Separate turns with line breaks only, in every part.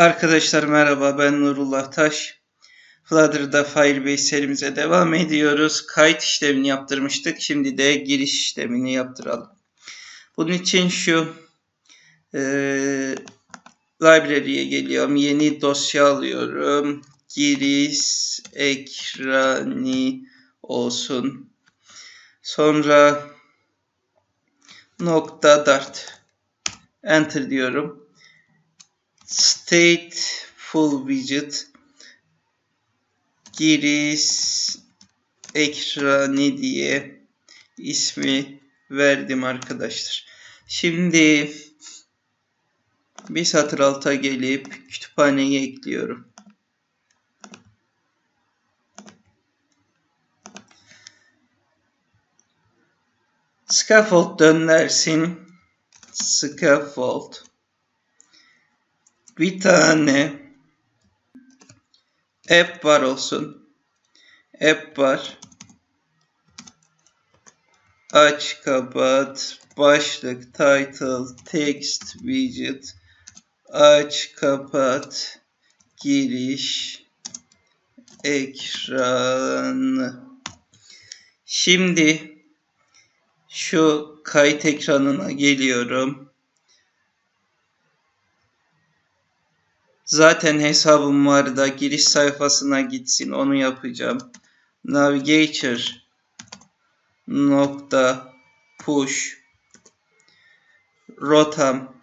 Arkadaşlar merhaba ben Nurullah Taş. Flutter'da Firebase serimize devam ediyoruz. Kayıt işlemini yaptırmıştık. Şimdi de giriş işlemini yaptıralım. Bunun için şu e, library'e geliyorum. Yeni dosya alıyorum. Giriş ekranı olsun. Sonra nokta dart. Enter diyorum stateful widget giriş ekranı diye ismi verdim arkadaşlar. Şimdi bir satır alta gelip kütüphaneyi ekliyorum. Scaffold dönersin. Scaffold bir tane app var olsun. App var. Aç, kapat, başlık, title, text, widget, aç, kapat, giriş, ekranı. Şimdi şu kayıt ekranına geliyorum. Zaten hesabım var da giriş sayfasına gitsin onu yapacağım. Navigator nokta push rotam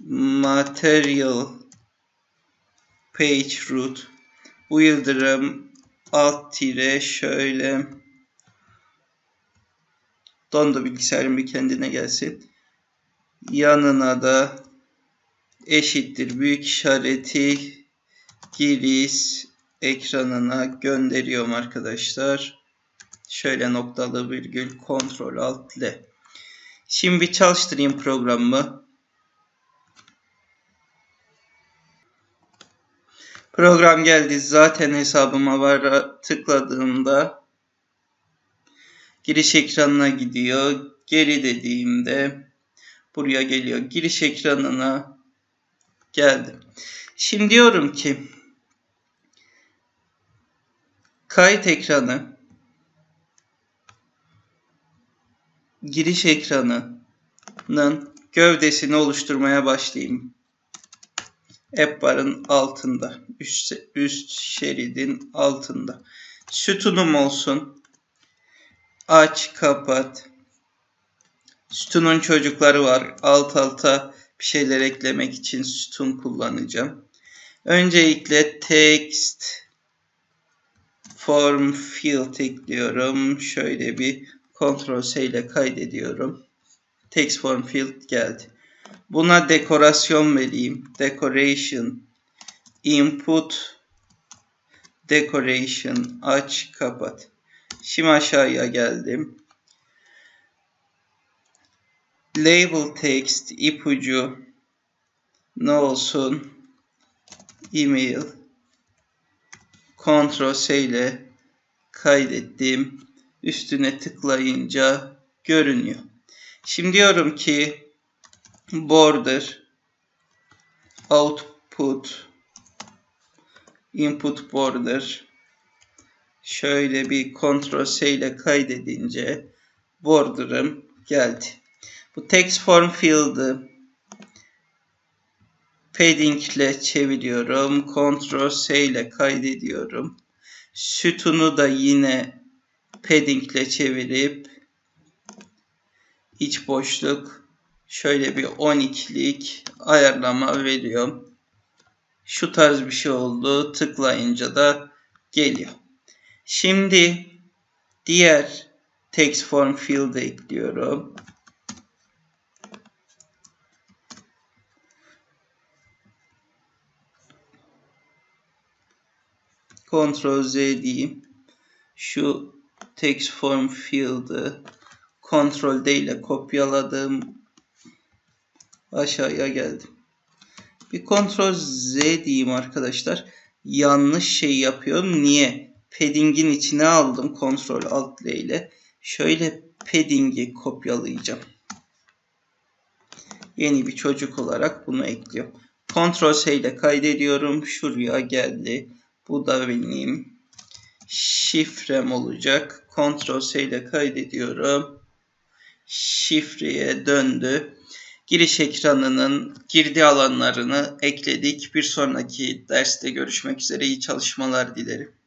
material page root bu yıldırım alt tire şöyle dondu bilgisayarım bir kendine gelsin. Yanına da eşittir büyük işareti giriş ekranına gönderiyorum arkadaşlar. Şöyle noktalı virgül kontrol alt L. Şimdi bir çalıştırayım programımı. Program geldi. Zaten hesabıma var. Tıkladığımda giriş ekranına gidiyor. Geri dediğimde buraya geliyor. Giriş ekranına geldi. Şimdi diyorum ki kayıt ekranı giriş ekranının gövdesini oluşturmaya başlayayım. App bar'ın altında. Üst, üst şeridin altında. Sütunum olsun. Aç, kapat. Sütunun çocukları var. Alt alta bir şeyler eklemek için sütun kullanacağım. Öncelikle text form field ekliyorum. Şöyle bir Ctrl S ile kaydediyorum. Text form field geldi. Buna dekorasyon vereyim. Decoration input decoration aç kapat. Şimdi aşağıya geldim label text ipucu ne olsun? Email Ctrl S ile kaydettim. Üstüne tıklayınca görünüyor. Şimdi diyorum ki border output input border şöyle bir Ctrl S ile kaydedince border'ım geldi. Bu text form field'ı padding ile çeviriyorum. Ctrl S ile kaydediyorum. Sütunu da yine padding ile çevirip iç boşluk şöyle bir 12'lik ayarlama veriyorum. Şu tarz bir şey oldu. Tıklayınca da geliyor. Şimdi diğer text form field'ı ekliyorum. Ctrl Z diyeyim. Şu text form field'ı Ctrl D ile kopyaladım. Aşağıya geldim. Bir Ctrl Z diyeyim arkadaşlar. Yanlış şey yapıyorum. Niye? Padding'in içine aldım Ctrl Alt L ile. Şöyle padding'i kopyalayacağım. Yeni bir çocuk olarak bunu ekliyorum. Ctrl S ile kaydediyorum. Şuraya geldi. Bu da benim şifrem olacak. Ctrl S ile kaydediyorum. Şifreye döndü. Giriş ekranının girdi alanlarını ekledik. Bir sonraki derste görüşmek üzere. İyi çalışmalar dilerim.